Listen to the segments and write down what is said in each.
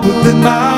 within my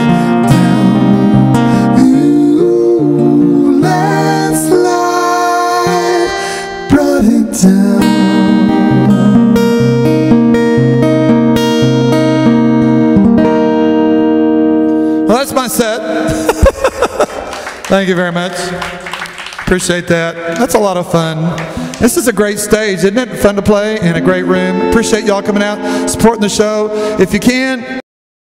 Set. Thank you very much. Appreciate that. That's a lot of fun. This is a great stage, isn't it? Fun to play in a great room. Appreciate y'all coming out, supporting the show. If you can,